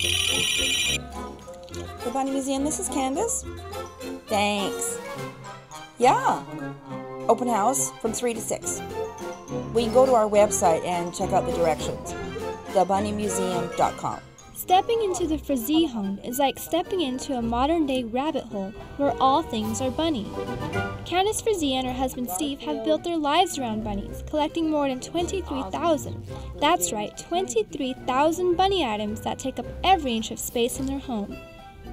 The Bunny Museum, this is Candace. Thanks. Yeah. Open house from 3 to 6. We can go to our website and check out the directions. TheBunnyMuseum.com. Stepping into the Frazee home is like stepping into a modern day rabbit hole where all things are bunny. Candace Frazee and her husband Steve have built their lives around bunnies, collecting more than 23,000. That's right, 23,000 bunny items that take up every inch of space in their home.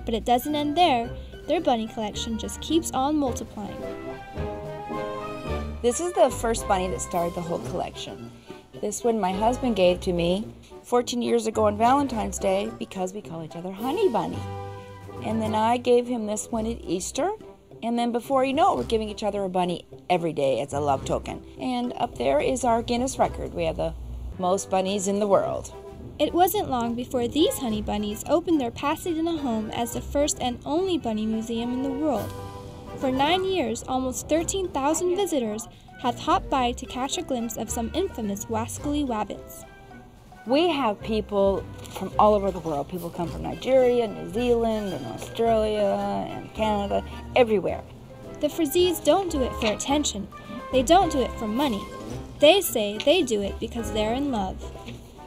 But it doesn't end there, their bunny collection just keeps on multiplying. This is the first bunny that started the whole collection. This one my husband gave to me 14 years ago on Valentine's Day because we call each other Honey Bunny. And then I gave him this one at Easter. And then before you know it, we're giving each other a bunny every day as a love token. And up there is our Guinness record. We have the most bunnies in the world. It wasn't long before these honey bunnies opened their Pasadena home as the first and only bunny museum in the world. For nine years, almost 13,000 visitors have hopped by to catch a glimpse of some infamous wascally wabbits. We have people from all over the world. People come from Nigeria, New Zealand, and Australia, and Canada, everywhere. The Frazees don't do it for attention. They don't do it for money. They say they do it because they're in love.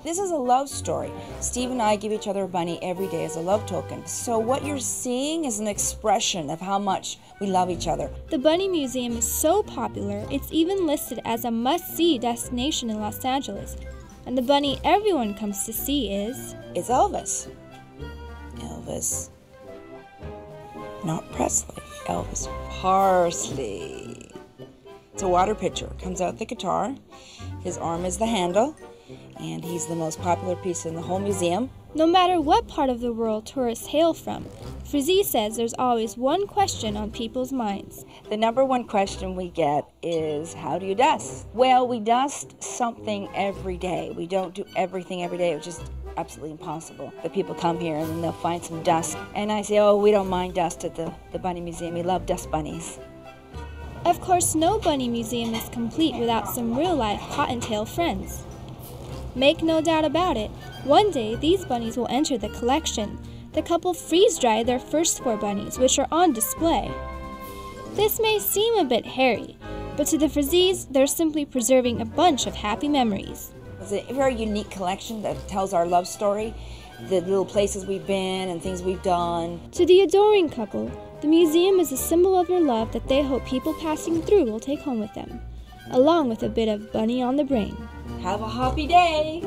This is a love story. Steve and I give each other a bunny every day as a love token. So what you're seeing is an expression of how much we love each other. The Bunny Museum is so popular, it's even listed as a must-see destination in Los Angeles. And the bunny everyone comes to see is It's Elvis. Elvis. Not Presley. Elvis Parsley. It's a water pitcher. Comes out the guitar. His arm is the handle and he's the most popular piece in the whole museum. No matter what part of the world tourists hail from, Frazee says there's always one question on people's minds. The number one question we get is how do you dust? Well, we dust something every day. We don't do everything every day. It's just absolutely impossible. The people come here and then they'll find some dust. And I say, oh, we don't mind dust at the, the Bunny Museum. We love dust bunnies. Of course, no bunny museum is complete without some real life cottontail friends. Make no doubt about it, one day these bunnies will enter the collection. The couple freeze dry their first four bunnies, which are on display. This may seem a bit hairy, but to the Frazees, they're simply preserving a bunch of happy memories. It's a very unique collection that tells our love story, the little places we've been and things we've done. To the adoring couple, the museum is a symbol of their love that they hope people passing through will take home with them, along with a bit of bunny on the brain. Have a happy day!